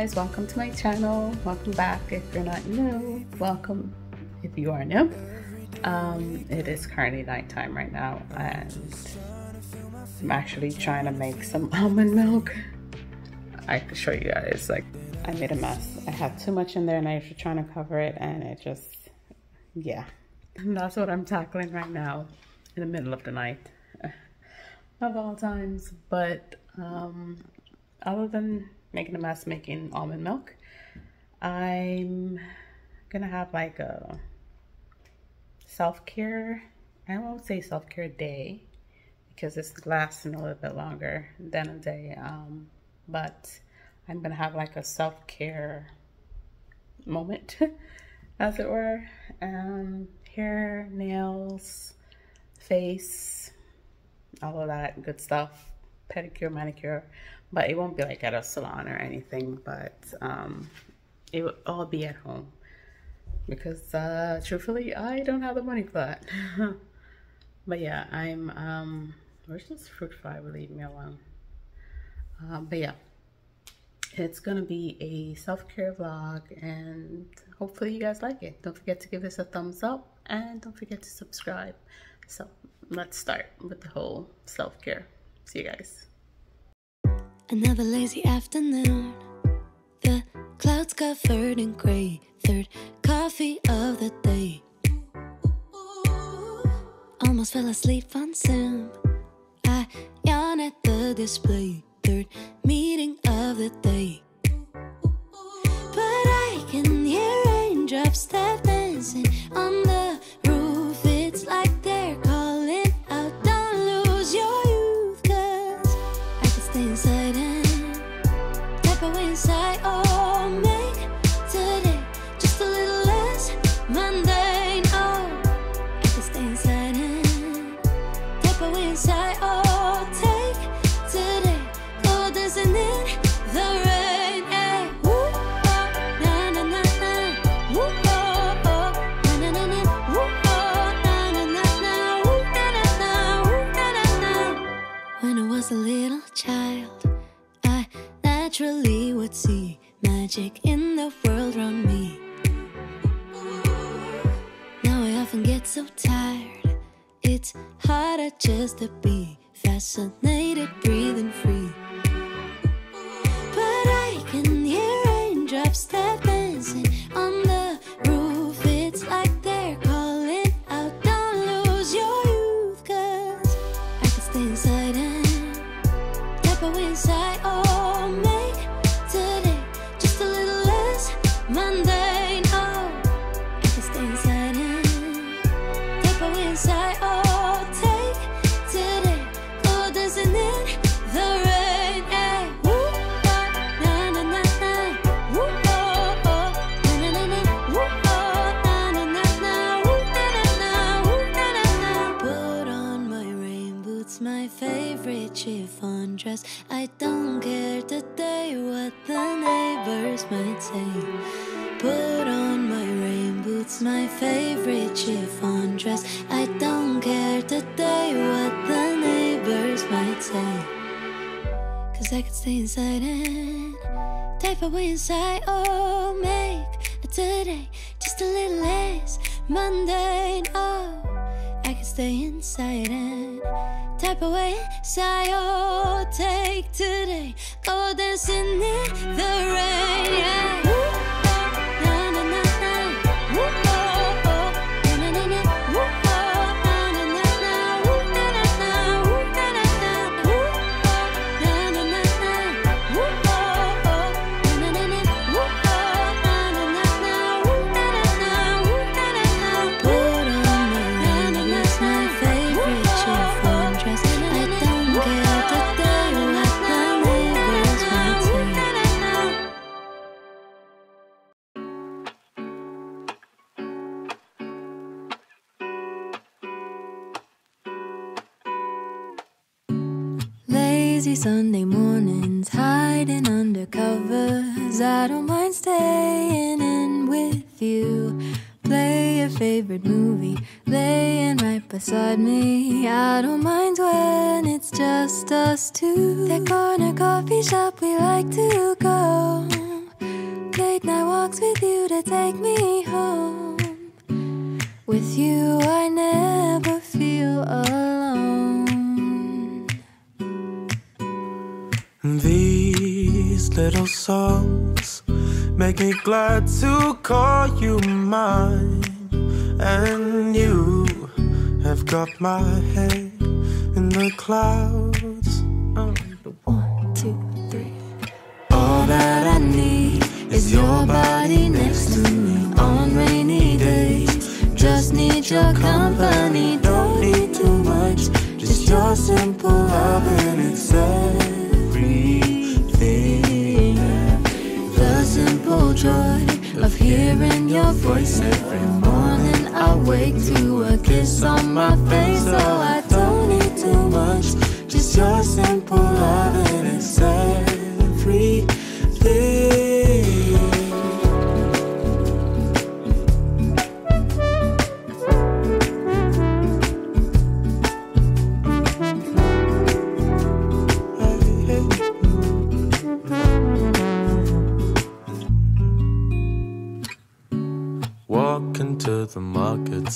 guys, welcome to my channel. Welcome back if you're not new. Welcome if you are new. Um, it is currently nighttime right now and I'm actually trying to make some almond milk. I can show you guys, like I made a mess. I had too much in there and I was trying to cover it and it just, yeah. And that's what I'm tackling right now in the middle of the night of all times. But um, other than making a mess making almond milk, I'm gonna have like a self-care, I won't say self-care day because it's lasting a little bit longer than a day. Um, but I'm gonna have like a self-care moment, as it were. Um, hair, nails, face, all of that good stuff, pedicure, manicure. But it won't be like at a salon or anything, but um, it will all be at home because uh, truthfully, I don't have the money for that. but yeah, I'm, um, where's this fruit fly? Will leave me alone. Uh, but yeah, it's gonna be a self-care vlog and hopefully you guys like it. Don't forget to give this a thumbs up and don't forget to subscribe. So let's start with the whole self-care. See you guys. Another lazy afternoon. The clouds covered in gray. Third coffee of the day. Almost fell asleep on Zoom. I yawn at the display. Third meeting of the day. But I can hear raindrops tap dancing on naturally would see magic in the world around me. Now I often get so tired, it's harder just to be fascinated, breathing free. Favorite chiffon dress. I don't care today what the neighbors might say. Put on my rain boots, my favorite chiffon dress. I don't care today what the neighbors might say. Cause I could stay inside and type away inside. Oh, make a today just a little less mundane. Oh, I could stay inside and type away inside. Oh, take today, go dancing in the rain. Yeah. Lazy Sunday mornings, hiding under covers. I don't mind staying in with you. Play your favorite movie, laying right beside me. I don't mind when it's just us two. That corner coffee shop we like to go. Late night walks with you to take me home. With you, I never little songs make me glad to call you mine. And you have got my head in the clouds. One, two, three. All that I need is your body next to me on rainy days. Just need your company, don't need too much. Just your simple love and it's simple joy of hearing your voice every morning. I wake to a kiss on my face, so I don't need too much. Just your simple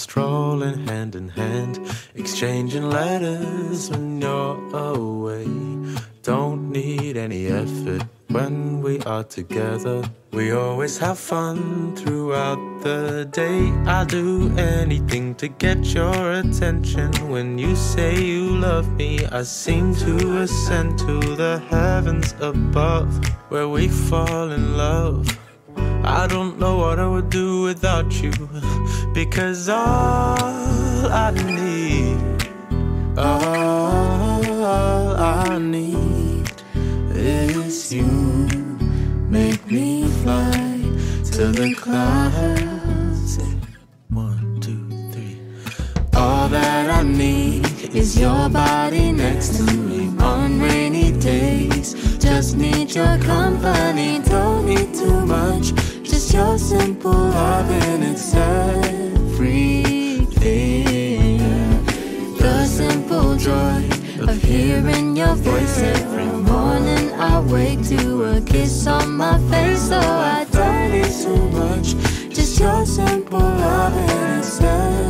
strolling hand in hand, exchanging letters when you're away. Don't need any effort when we are together. We always have fun throughout the day. I'll do anything to get your attention. When you say you love me, I seem to ascend to the heavens above, where we fall in love. I don't know what I would do without you because all I need, all I need is you. Make me fly to the clouds. One, two, three. All that I need is your body next to me on rainy days. Just need your company, don't need too much. Your simple love and it's everything. The simple joy of hearing your voice every morning. I wake to a kiss on my face, so I don't need too much. Just your simple love and it's everything.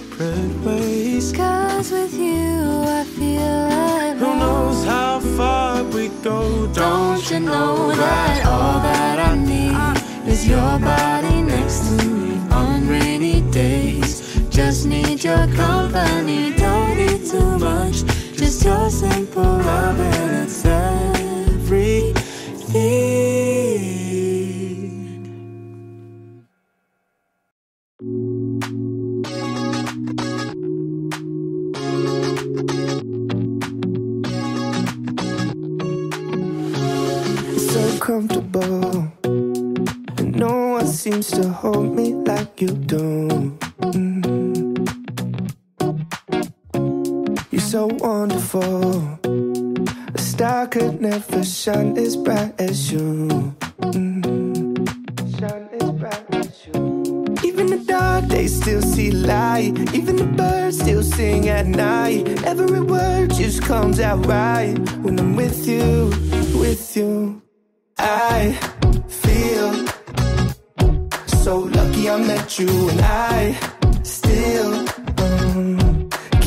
Separate ways, Cause with you I feel like who knows how far we go? Don't you know that all that I need is your body next to me on rainy days? Just need your company, don't need too much. Just your simple You're so wonderful. A star could never shine as bright as you. Mm. Shine as bright as you. Even the dark days still see light. Even the birds still sing at night. Every word just comes out right when I'm with you, with you. I feel so lucky I met you, and I still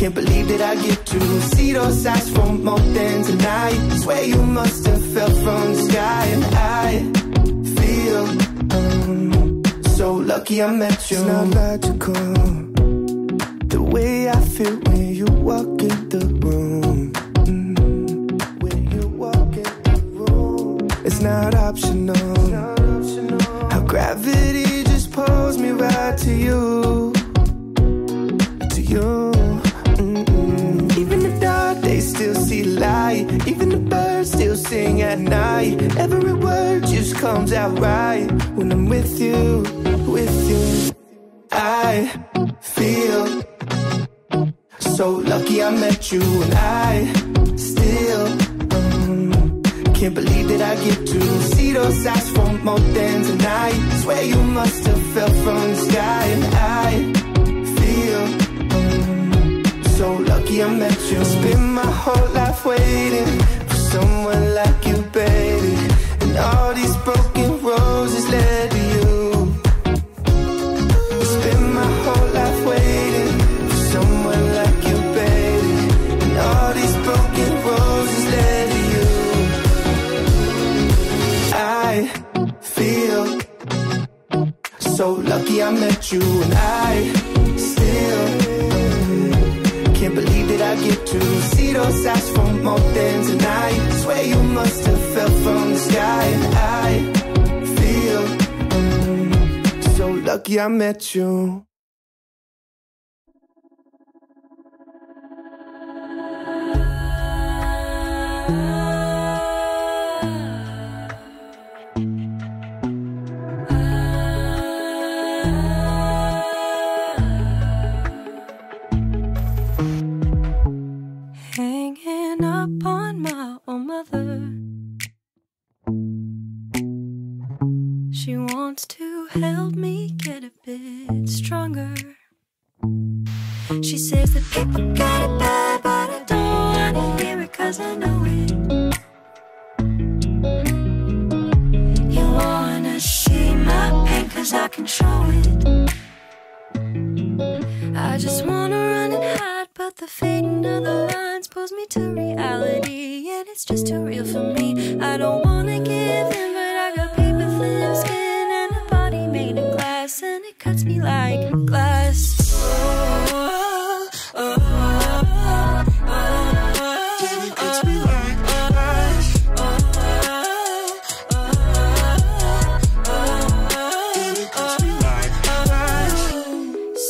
can't believe that I get to see those eyes for more than tonight. Swear you must have fell from the sky, and I feel um, so lucky I met you. It's not logical the way I feel when you walk in the room. Mm, when you walk in the room, it's not optional. How gravity just pulls me right to you, to you. Still sing at night. Every word just comes out right when I'm with you, with you. I feel so lucky I met you, and I still um, can't believe that I get to see those eyes for more than tonight. Swear you must have fell from the sky, and I feel so lucky I met you. Spend my whole life waiting someone like you, baby. And all these broken roses led lucky I met you. Hanging up on my own mother. She wants to help me get a bit stronger. She says that people got it bad, but I don't wanna hear it cause I know it. You wanna see my pain cause I show it. I just wanna run and hide, but the fading of the lines pulls me to reality, and it's just too real for me. I don't wanna give in, like glass.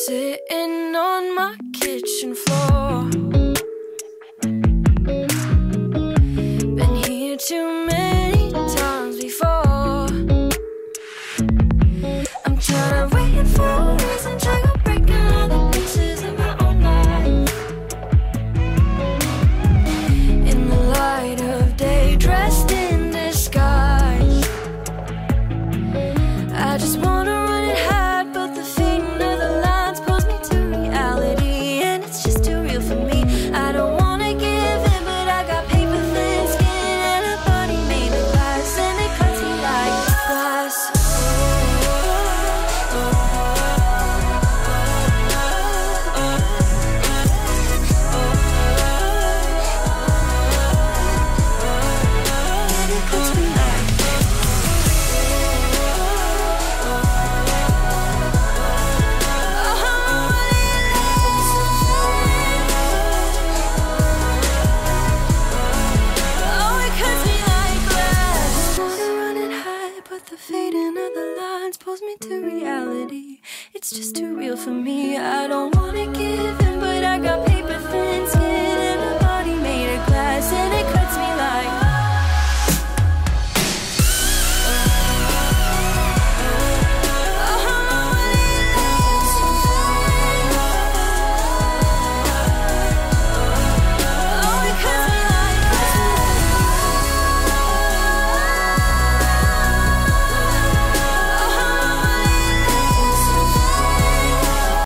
Sitting on my kitchen floor